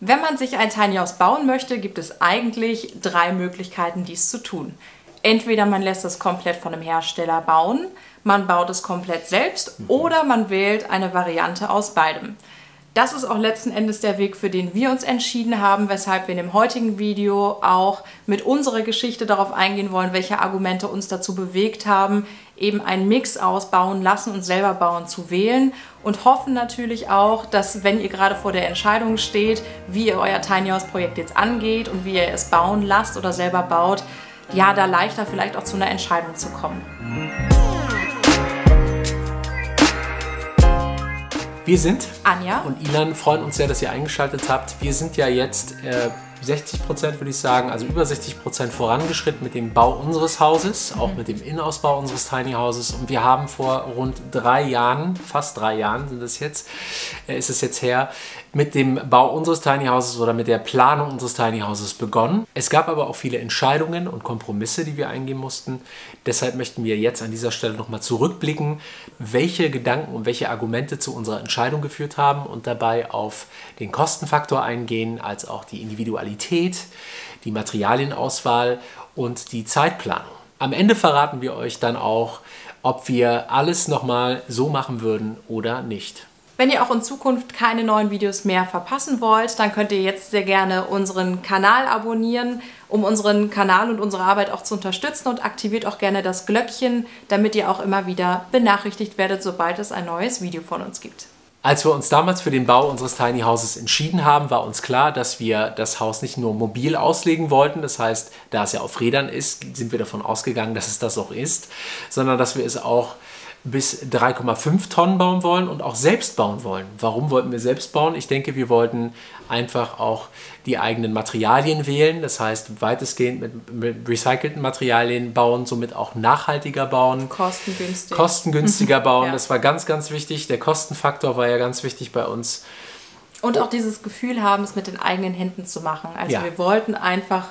Wenn man sich ein Tiny House bauen möchte, gibt es eigentlich drei Möglichkeiten, dies zu tun. Entweder man lässt es komplett von einem Hersteller bauen, man baut es komplett selbst mhm. oder man wählt eine Variante aus beidem. Das ist auch letzten Endes der Weg, für den wir uns entschieden haben, weshalb wir in dem heutigen Video auch mit unserer Geschichte darauf eingehen wollen, welche Argumente uns dazu bewegt haben, eben einen Mix ausbauen lassen und selber bauen zu wählen und hoffen natürlich auch, dass wenn ihr gerade vor der Entscheidung steht, wie ihr euer Tiny House Projekt jetzt angeht und wie ihr es bauen lasst oder selber baut, ja, da leichter vielleicht auch zu einer Entscheidung zu kommen. Wir sind Anja und Ilan, freuen uns sehr, dass ihr eingeschaltet habt. Wir sind ja jetzt äh, 60 Prozent, würde ich sagen, also über 60 Prozent vorangeschritten mit dem Bau unseres Hauses, auch mhm. mit dem Innenausbau unseres Tiny Houses. Und wir haben vor rund drei Jahren, fast drei Jahren sind es jetzt, äh, ist es jetzt her, mit dem Bau unseres Tiny Houses oder mit der Planung unseres Tiny Houses begonnen. Es gab aber auch viele Entscheidungen und Kompromisse, die wir eingehen mussten. Deshalb möchten wir jetzt an dieser Stelle nochmal zurückblicken, welche Gedanken und welche Argumente zu unserer Entscheidung geführt haben und dabei auf den Kostenfaktor eingehen, als auch die Individualität, die Materialienauswahl und die Zeitplanung. Am Ende verraten wir euch dann auch, ob wir alles nochmal so machen würden oder nicht. Wenn ihr auch in Zukunft keine neuen Videos mehr verpassen wollt, dann könnt ihr jetzt sehr gerne unseren Kanal abonnieren, um unseren Kanal und unsere Arbeit auch zu unterstützen und aktiviert auch gerne das Glöckchen, damit ihr auch immer wieder benachrichtigt werdet, sobald es ein neues Video von uns gibt. Als wir uns damals für den Bau unseres Tiny Houses entschieden haben, war uns klar, dass wir das Haus nicht nur mobil auslegen wollten, das heißt, da es ja auf Rädern ist, sind wir davon ausgegangen, dass es das auch ist, sondern dass wir es auch bis 3,5 Tonnen bauen wollen und auch selbst bauen wollen. Warum wollten wir selbst bauen? Ich denke, wir wollten einfach auch die eigenen Materialien wählen, das heißt weitestgehend mit, mit recycelten Materialien bauen, somit auch nachhaltiger bauen. Kostengünstig. Kostengünstiger bauen, ja. das war ganz, ganz wichtig. Der Kostenfaktor war ja ganz wichtig bei uns. Und auch dieses Gefühl haben, es mit den eigenen Händen zu machen. Also ja. wir wollten einfach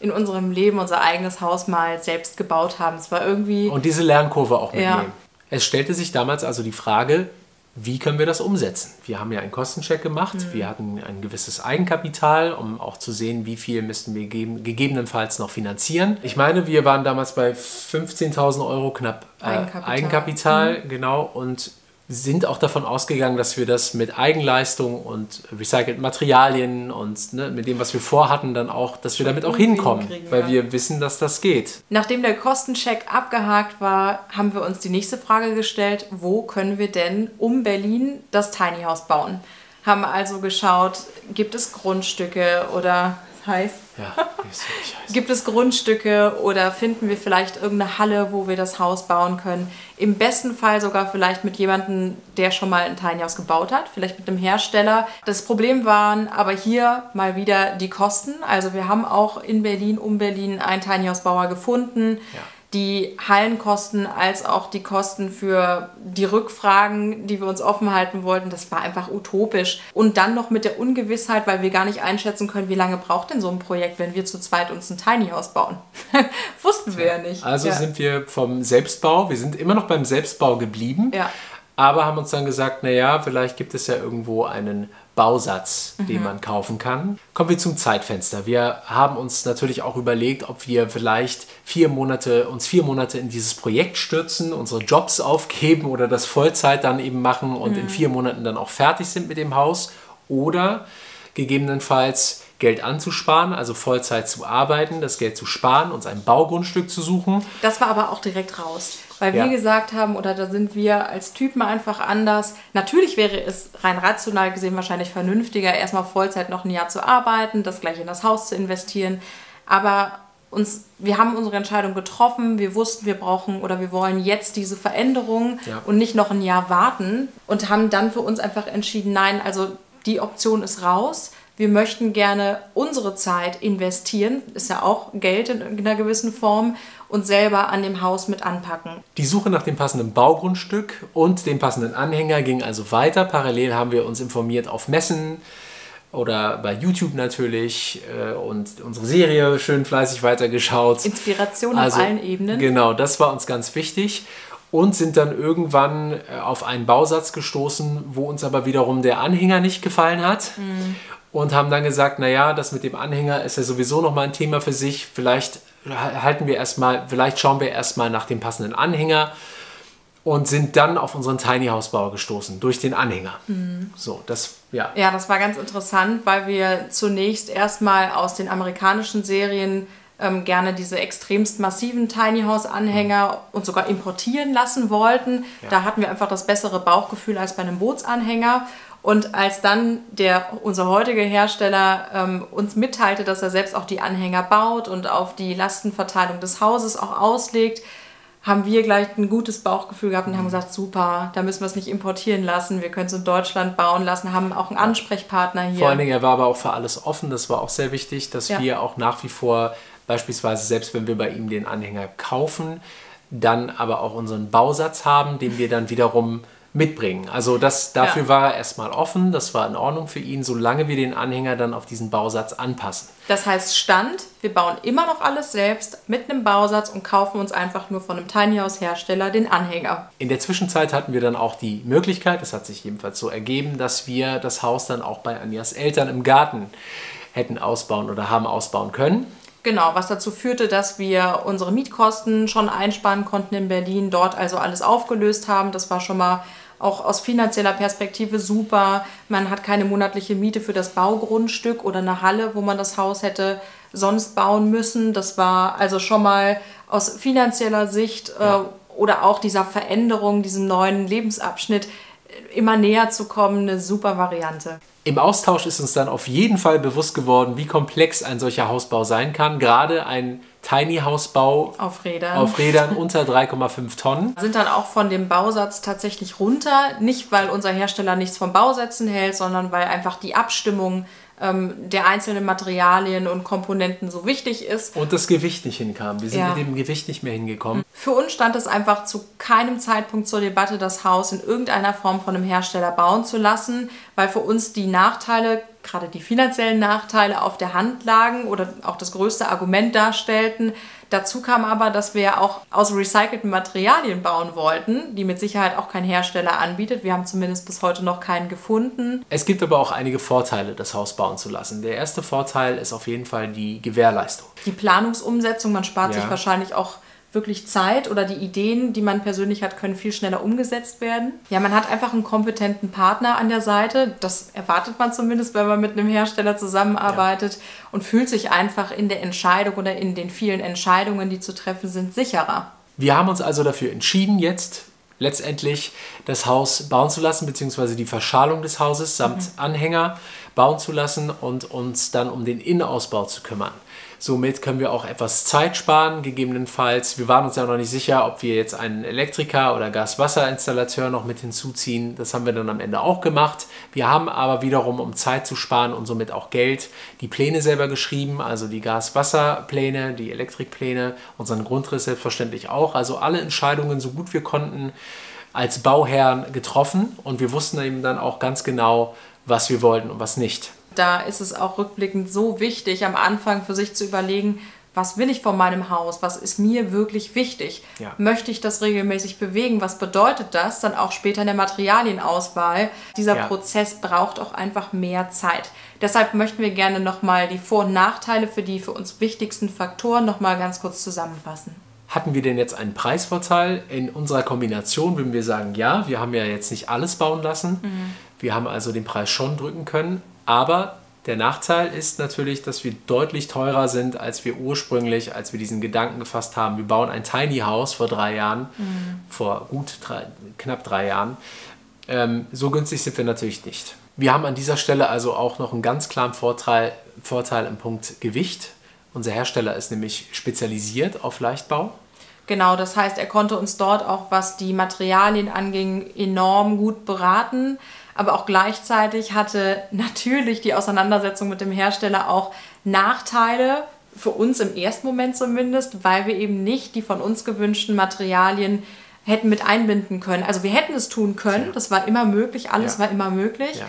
in unserem Leben unser eigenes Haus mal selbst gebaut haben. Es war irgendwie. Und diese Lernkurve auch mitnehmen. Ja. Es stellte sich damals also die Frage, wie können wir das umsetzen? Wir haben ja einen Kostencheck gemacht, mhm. wir hatten ein gewisses Eigenkapital, um auch zu sehen, wie viel müssten wir gegebenenfalls noch finanzieren. Ich meine, wir waren damals bei 15.000 Euro knapp äh, Eigenkapital, Eigenkapital mhm. genau, und sind auch davon ausgegangen, dass wir das mit Eigenleistung und recycelten Materialien und ne, mit dem, was wir vorhatten, dann auch, dass wir damit auch hinkommen, weil ja. wir wissen, dass das geht. Nachdem der Kostencheck abgehakt war, haben wir uns die nächste Frage gestellt, wo können wir denn um Berlin das Tiny House bauen? Haben also geschaut, gibt es Grundstücke oder heiß. Ja, ist heiß. Gibt es Grundstücke oder finden wir vielleicht irgendeine Halle, wo wir das Haus bauen können? Im besten Fall sogar vielleicht mit jemandem, der schon mal ein Tiny House gebaut hat, vielleicht mit einem Hersteller. Das Problem waren aber hier mal wieder die Kosten. Also wir haben auch in Berlin, um Berlin, einen Tiny House Bauer gefunden. Ja die Hallenkosten als auch die Kosten für die Rückfragen, die wir uns offen halten wollten, das war einfach utopisch. Und dann noch mit der Ungewissheit, weil wir gar nicht einschätzen können, wie lange braucht denn so ein Projekt, wenn wir zu zweit uns ein Tiny House bauen. Wussten wir ja nicht. Also ja. sind wir vom Selbstbau, wir sind immer noch beim Selbstbau geblieben, ja. Aber haben uns dann gesagt, naja, vielleicht gibt es ja irgendwo einen Bausatz, mhm. den man kaufen kann. Kommen wir zum Zeitfenster. Wir haben uns natürlich auch überlegt, ob wir vielleicht vier Monate, uns vier Monate in dieses Projekt stürzen, unsere Jobs aufgeben oder das Vollzeit dann eben machen und mhm. in vier Monaten dann auch fertig sind mit dem Haus oder gegebenenfalls Geld anzusparen, also Vollzeit zu arbeiten, das Geld zu sparen, uns ein Baugrundstück zu suchen. Das war aber auch direkt raus, weil ja. wir gesagt haben, oder da sind wir als Typen einfach anders. Natürlich wäre es rein rational gesehen wahrscheinlich vernünftiger, erstmal Vollzeit noch ein Jahr zu arbeiten, das gleich in das Haus zu investieren. Aber uns, wir haben unsere Entscheidung getroffen, wir wussten, wir brauchen oder wir wollen jetzt diese Veränderung ja. und nicht noch ein Jahr warten und haben dann für uns einfach entschieden, nein, also die Option ist raus wir möchten gerne unsere Zeit investieren, ist ja auch Geld in einer gewissen Form, und selber an dem Haus mit anpacken. Die Suche nach dem passenden Baugrundstück und dem passenden Anhänger ging also weiter. Parallel haben wir uns informiert auf Messen oder bei YouTube natürlich äh, und unsere Serie schön fleißig weitergeschaut. Inspiration also, auf allen Ebenen. Genau, das war uns ganz wichtig und sind dann irgendwann äh, auf einen Bausatz gestoßen, wo uns aber wiederum der Anhänger nicht gefallen hat. Mhm und haben dann gesagt, naja, das mit dem Anhänger ist ja sowieso nochmal ein Thema für sich. Vielleicht halten wir erstmal, vielleicht schauen wir erstmal nach dem passenden Anhänger und sind dann auf unseren Tiny House Bauer gestoßen durch den Anhänger. Mhm. So, das ja. Ja, das war ganz interessant, weil wir zunächst erstmal aus den amerikanischen Serien ähm, gerne diese extremst massiven Tiny House Anhänger mhm. und sogar importieren lassen wollten. Ja. Da hatten wir einfach das bessere Bauchgefühl als bei einem Bootsanhänger. Und als dann der, unser heutiger Hersteller ähm, uns mitteilte, dass er selbst auch die Anhänger baut und auf die Lastenverteilung des Hauses auch auslegt, haben wir gleich ein gutes Bauchgefühl gehabt und haben gesagt, super, da müssen wir es nicht importieren lassen, wir können es in Deutschland bauen lassen, haben auch einen Ansprechpartner hier. Vor allen Dingen, er war aber auch für alles offen, das war auch sehr wichtig, dass ja. wir auch nach wie vor beispielsweise, selbst wenn wir bei ihm den Anhänger kaufen, dann aber auch unseren Bausatz haben, den wir dann wiederum mitbringen. Also das, dafür ja. war er erstmal offen, das war in Ordnung für ihn, solange wir den Anhänger dann auf diesen Bausatz anpassen. Das heißt Stand, wir bauen immer noch alles selbst mit einem Bausatz und kaufen uns einfach nur von einem Tiny House Hersteller den Anhänger. In der Zwischenzeit hatten wir dann auch die Möglichkeit, das hat sich jedenfalls so ergeben, dass wir das Haus dann auch bei Anjas Eltern im Garten hätten ausbauen oder haben ausbauen können. Genau, was dazu führte, dass wir unsere Mietkosten schon einsparen konnten in Berlin, dort also alles aufgelöst haben. Das war schon mal auch aus finanzieller Perspektive super. Man hat keine monatliche Miete für das Baugrundstück oder eine Halle, wo man das Haus hätte sonst bauen müssen. Das war also schon mal aus finanzieller Sicht äh, ja. oder auch dieser Veränderung, diesem neuen Lebensabschnitt äh, immer näher zu kommen, eine super Variante. Im Austausch ist uns dann auf jeden Fall bewusst geworden, wie komplex ein solcher Hausbau sein kann. Gerade ein Tiny Hausbau auf Rädern, auf Rädern unter 3,5 Tonnen. Sind dann auch von dem Bausatz tatsächlich runter. Nicht, weil unser Hersteller nichts vom Bausätzen hält, sondern weil einfach die Abstimmung ähm, der einzelnen Materialien und Komponenten so wichtig ist. Und das Gewicht nicht hinkam. Wir sind ja. mit dem Gewicht nicht mehr hingekommen. Für uns stand es einfach zu keinem Zeitpunkt zur Debatte, das Haus in irgendeiner Form von einem Hersteller bauen zu lassen, weil für uns die Nachteile gerade die finanziellen Nachteile auf der Hand lagen oder auch das größte Argument darstellten. Dazu kam aber, dass wir auch aus recycelten Materialien bauen wollten, die mit Sicherheit auch kein Hersteller anbietet. Wir haben zumindest bis heute noch keinen gefunden. Es gibt aber auch einige Vorteile, das Haus bauen zu lassen. Der erste Vorteil ist auf jeden Fall die Gewährleistung. Die Planungsumsetzung, man spart ja. sich wahrscheinlich auch wirklich Zeit oder die Ideen, die man persönlich hat, können viel schneller umgesetzt werden. Ja, man hat einfach einen kompetenten Partner an der Seite. Das erwartet man zumindest, wenn man mit einem Hersteller zusammenarbeitet ja. und fühlt sich einfach in der Entscheidung oder in den vielen Entscheidungen, die zu treffen sind, sicherer. Wir haben uns also dafür entschieden, jetzt letztendlich das Haus bauen zu lassen, beziehungsweise die Verschalung des Hauses samt mhm. Anhänger bauen zu lassen und uns dann um den Innenausbau zu kümmern. Somit können wir auch etwas Zeit sparen, gegebenenfalls. Wir waren uns ja noch nicht sicher, ob wir jetzt einen Elektriker oder Gaswasserinstallateur noch mit hinzuziehen. Das haben wir dann am Ende auch gemacht. Wir haben aber wiederum, um Zeit zu sparen und somit auch Geld, die Pläne selber geschrieben, also die Gas-Wasser-Pläne, die Elektrikpläne, unseren Grundriss selbstverständlich auch. Also alle Entscheidungen, so gut wir konnten, als Bauherren getroffen und wir wussten eben dann auch ganz genau, was wir wollten und was nicht. Da ist es auch rückblickend so wichtig, am Anfang für sich zu überlegen, was will ich von meinem Haus? Was ist mir wirklich wichtig? Ja. Möchte ich das regelmäßig bewegen? Was bedeutet das dann auch später in der Materialienauswahl? Dieser ja. Prozess braucht auch einfach mehr Zeit. Deshalb möchten wir gerne nochmal die Vor- und Nachteile für die für uns wichtigsten Faktoren nochmal ganz kurz zusammenfassen. Hatten wir denn jetzt einen Preisvorteil in unserer Kombination? Würden wir sagen, ja, wir haben ja jetzt nicht alles bauen lassen. Mhm. Wir haben also den Preis schon drücken können. Aber der Nachteil ist natürlich, dass wir deutlich teurer sind, als wir ursprünglich, als wir diesen Gedanken gefasst haben. Wir bauen ein Tiny House vor drei Jahren, mhm. vor gut drei, knapp drei Jahren. Ähm, so günstig sind wir natürlich nicht. Wir haben an dieser Stelle also auch noch einen ganz klaren Vorteil, Vorteil im Punkt Gewicht. Unser Hersteller ist nämlich spezialisiert auf Leichtbau. Genau, das heißt, er konnte uns dort auch, was die Materialien anging, enorm gut beraten. Aber auch gleichzeitig hatte natürlich die Auseinandersetzung mit dem Hersteller auch Nachteile, für uns im ersten Moment zumindest, weil wir eben nicht die von uns gewünschten Materialien hätten mit einbinden können. Also wir hätten es tun können, das war immer möglich, alles ja. war immer möglich. Ja.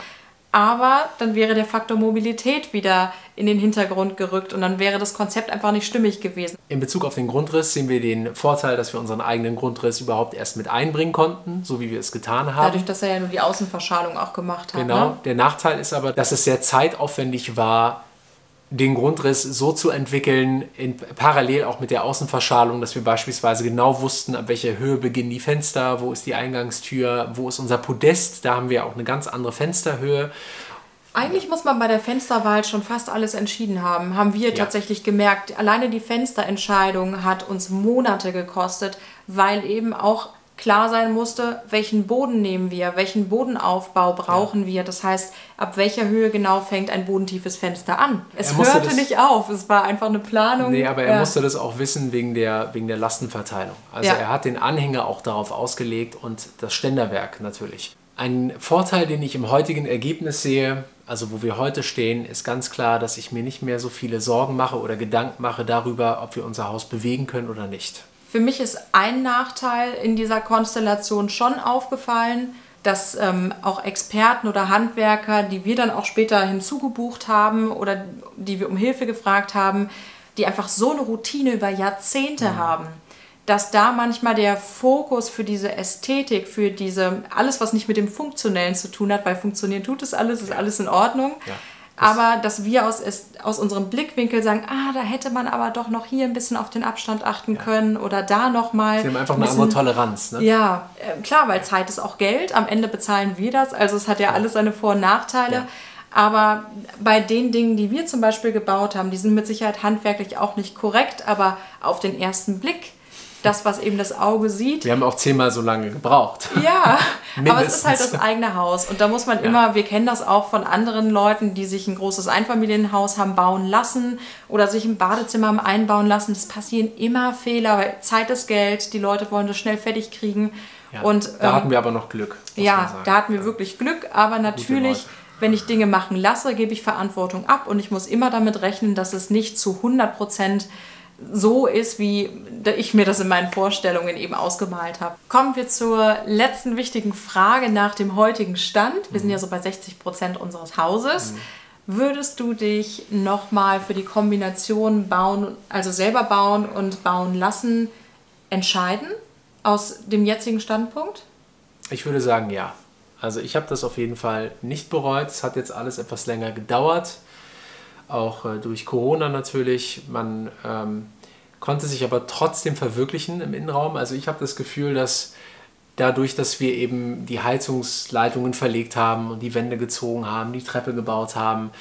Aber dann wäre der Faktor Mobilität wieder in den Hintergrund gerückt und dann wäre das Konzept einfach nicht stimmig gewesen. In Bezug auf den Grundriss sehen wir den Vorteil, dass wir unseren eigenen Grundriss überhaupt erst mit einbringen konnten, so wie wir es getan haben. Dadurch, dass er ja nur die Außenverschalung auch gemacht hat. Genau. Ne? Der Nachteil ist aber, dass es sehr zeitaufwendig war, den Grundriss so zu entwickeln, in, parallel auch mit der Außenverschalung, dass wir beispielsweise genau wussten, ab welcher Höhe beginnen die Fenster, wo ist die Eingangstür, wo ist unser Podest. Da haben wir auch eine ganz andere Fensterhöhe. Eigentlich muss man bei der Fensterwahl schon fast alles entschieden haben. Haben wir Ja. tatsächlich gemerkt. Alleine die Fensterentscheidung hat uns Monate gekostet, weil eben auch klar sein musste, welchen Boden nehmen wir, welchen Bodenaufbau brauchen wir. Das heißt, ab welcher Höhe genau fängt ein bodentiefes Fenster an. Es hörte das- nicht auf. Es war einfach eine Planung. Nee, aber er Ja. musste das auch wissen wegen der, wegen der Lastenverteilung. Also Ja. er hat den Anhänger auch darauf ausgelegt und das Ständerwerk natürlich. Ein Vorteil, den ich im heutigen Ergebnis sehe, also wo wir heute stehen, ist ganz klar, dass ich mir nicht mehr so viele Sorgen mache oder Gedanken mache darüber, ob wir unser Haus bewegen können oder nicht. Für mich ist ein Nachteil in dieser Konstellation schon aufgefallen, dass ähm, auch Experten oder Handwerker, die wir dann auch später hinzugebucht haben oder die wir um Hilfe gefragt haben, die einfach so eine Routine über Jahrzehnte haben, dass da manchmal der Fokus für diese Ästhetik, für diese alles, was nicht mit dem Funktionellen zu tun hat, weil funktionieren tut es alles, ist alles in Ordnung. Ja. Aber dass wir aus, aus unserem Blickwinkel sagen, ah, da hätte man aber doch noch hier ein bisschen auf den Abstand achten können oder da nochmal. Sie haben einfach eine andere Toleranz. Ne? Ja, äh, klar, weil Zeit ist auch Geld. Am Ende bezahlen wir das. Also es hat ja alles seine Vor- und Nachteile. Ja. Aber bei den Dingen, die wir zum Beispiel gebaut haben, die sind mit Sicherheit handwerklich auch nicht korrekt, aber auf den ersten Blick, das, was eben das Auge sieht, Wir haben auch zehnmal so lange gebraucht. ja, aber es ist halt das eigene Haus. Und da muss man immer, wir kennen das auch von anderen Leuten, die sich ein großes Einfamilienhaus haben bauen lassen oder sich ein Badezimmer haben einbauen lassen. Es passieren immer Fehler, weil Zeit ist Geld, die Leute wollen das schnell fertig kriegen. Ja, und da ähm, hatten wir aber noch Glück. ja, da hatten wir wirklich Glück, aber natürlich, wenn ich Dinge machen lasse, gebe ich Verantwortung ab und ich muss immer damit rechnen, dass es nicht zu 100 Prozent so ist, wie ich mir das in meinen Vorstellungen eben ausgemalt habe. Kommen wir zur letzten wichtigen Frage nach dem heutigen Stand. Wir sind ja so bei 60 Prozent unseres Hauses. Würdest du dich nochmal für die Kombination bauen, also selber bauen und bauen lassen, entscheiden aus dem jetzigen Standpunkt? Ich würde sagen, ja. Also ich habe das auf jeden Fall nicht bereut. Es hat jetzt alles etwas länger gedauert, auch äh, durch Corona natürlich. Man ähm, konnte sich aber trotzdem verwirklichen im Innenraum. Also ich habe das Gefühl, dass dadurch, dass wir eben die Heizungsleitungen verlegt haben und die Wände gezogen haben, die Treppe gebaut haben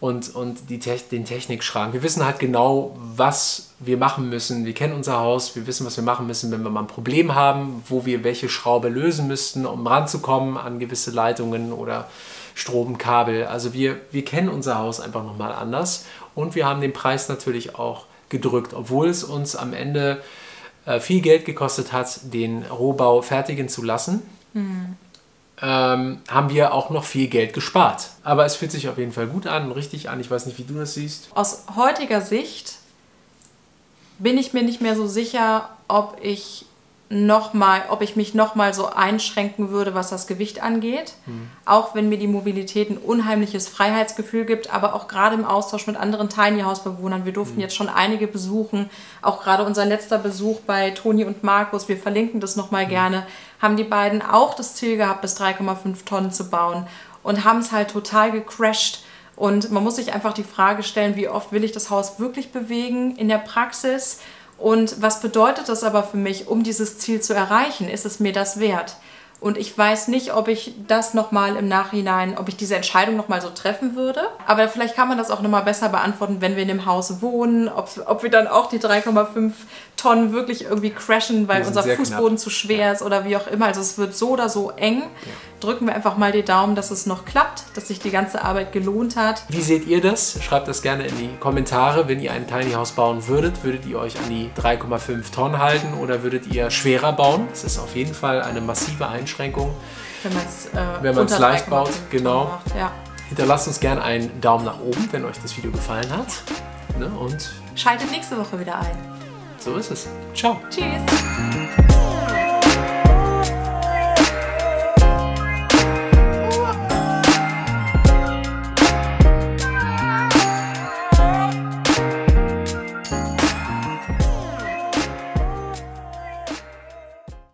und, und die Tech den Technikschrank. Wir wissen halt genau, was wir machen müssen. Wir kennen unser Haus, wir wissen, was wir machen müssen, wenn wir mal ein Problem haben, wo wir welche Schraube lösen müssten, um ranzukommen an gewisse Leitungen oder Stromkabel. Also wir, wir kennen unser Haus einfach nochmal anders und wir haben den Preis natürlich auch gedrückt, obwohl es uns am Ende äh, viel Geld gekostet hat, den Rohbau fertigen zu lassen ähm, haben wir auch noch viel Geld gespart. Aber es fühlt sich auf jeden Fall gut an und richtig an. Ich weiß nicht, wie du das siehst. Aus heutiger Sicht bin ich mir nicht mehr so sicher, ob ich noch mal, ob ich mich noch mal so einschränken würde, was das Gewicht angeht. Auch wenn mir die Mobilität ein unheimliches Freiheitsgefühl gibt, aber auch gerade im Austausch mit anderen Tiny House Bewohnern. Wir durften jetzt schon einige besuchen, auch gerade unser letzter Besuch bei Toni und Markus. Wir verlinken das noch mal gerne. Haben die beiden auch das Ziel gehabt, bis 3,5 Tonnen zu bauen und haben es halt total gecrashed. Und man muss sich einfach die Frage stellen, wie oft will ich das Haus wirklich bewegen in der Praxis? Und was bedeutet das aber für mich, um dieses Ziel zu erreichen? Ist es mir das wert? Und ich weiß nicht, ob ich das nochmal im Nachhinein, ob ich diese Entscheidung nochmal so treffen würde. Aber vielleicht kann man das auch nochmal besser beantworten, wenn wir in dem Haus wohnen, ob, ob wir dann auch die 3,5 Tonnen wirklich irgendwie crashen, weil unser Fußboden knapp. zu schwer ist oder wie auch immer. Also es wird so oder so eng. Drücken wir einfach mal die Daumen, dass es noch klappt, dass sich die ganze Arbeit gelohnt hat. Wie seht ihr das? Schreibt das gerne in die Kommentare. Wenn ihr ein Tiny House bauen würdet, würdet ihr euch an die 3,5 Tonnen halten oder würdet ihr schwerer bauen? Das ist auf jeden Fall eine massive Einschränkung. Wenn man es äh, Wenn man's unter leicht 3,5 baut, genau. Macht. Ja. Hinterlasst uns gerne einen Daumen nach oben, wenn euch das Video gefallen hat. Ne? Und Schaltet nächste Woche wieder ein. so ist es. Ciao. Tschüss.